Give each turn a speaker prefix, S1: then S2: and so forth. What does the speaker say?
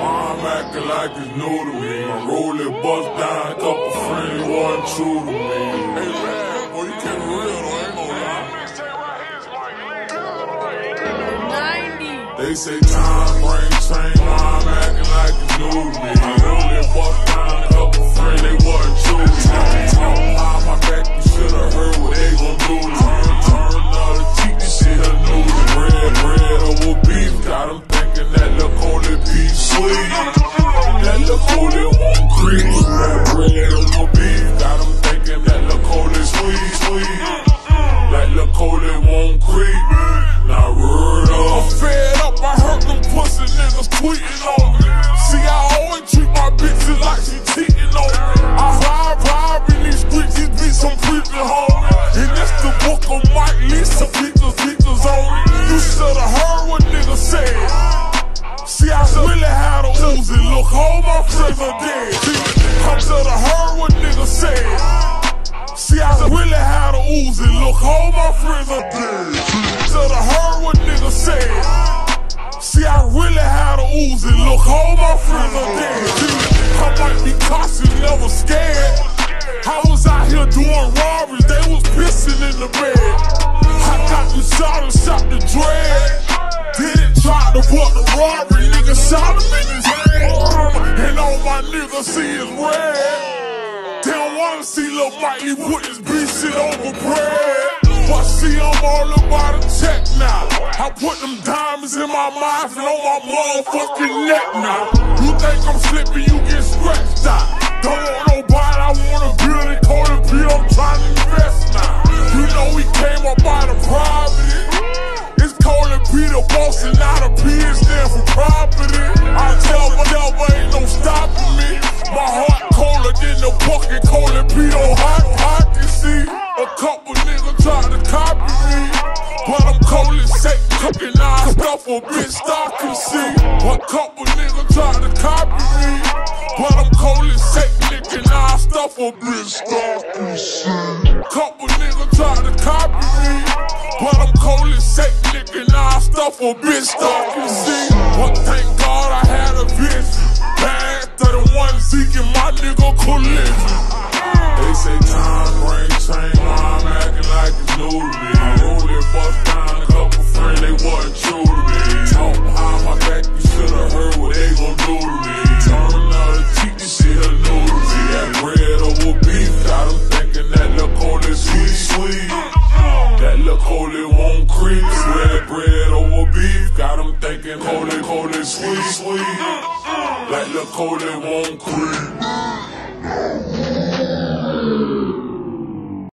S1: I'm acting like it's new to me. My rollie bust down, a couple friends wasn't true to me. Hey man, boy, you can't real though, ain't no lie. They say time brings change, I'm acting like it's new to me. The book of Mike Lee, some pictures, pictures on me. You should've heard what niggas said. See, I really had a Uzi. Look, all my friends are dead. I should've heard what niggas said. See, I really had a Uzi. Look, all my friends are dead. Should've heard what niggas said. See, I really had a Uzi. Look, all my friends are dead. I might be cautious, never scared. I was out here doing robberies, To put the robbery, nigga shot him in his head. And all my niggas see is red. They don't wanna see Lil Mike, he put his beef shit over bread. But see, I'm all about a check now. I put them diamonds in my mouth and on my motherfucking neck now. You think I'm slipping, you get scratched out. The boss and not a P is stand for property. I tell devil ain't no stopping me. My heart colder than the bucket, Koly P don't hot pocket. See, a couple niggas tried to copy me. But I'm cold and sick, cooking out stuff a bitch stock can see. A couple niggas tried to copy me. But I'm cold and sick, licking out stuff a bitch stock can see. Couple niggas tried to copy me. But I'm cold and sick, licking out stuff a bitch stock can see. But thank God I had a bitch. Bad to the one seeking my nigga collision. They say time brings change, I'm acting like it's new to me. I rolling bust down a couple friends, they wasn't true to me. Talk behind my back, you should've heard what they gon' do to me. Turn another cheek, this shit a new to me. That bread over beef, Like the cold, it won't quit.